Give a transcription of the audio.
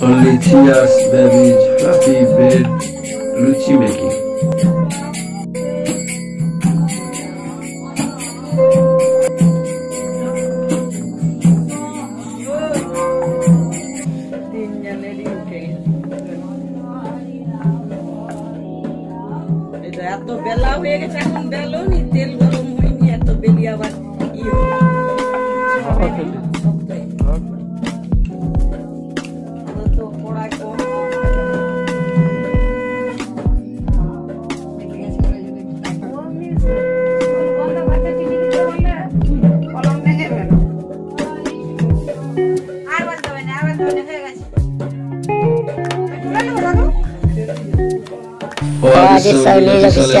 Only Tia's baby's fluffy bed Luchi making. তিনজনেরই উঠে গেছে এই তো এত বেলা হয়ে গেছে এখন বেলো নি তেল গরম হয়নি এত বেলি আবার ই O avisó, que se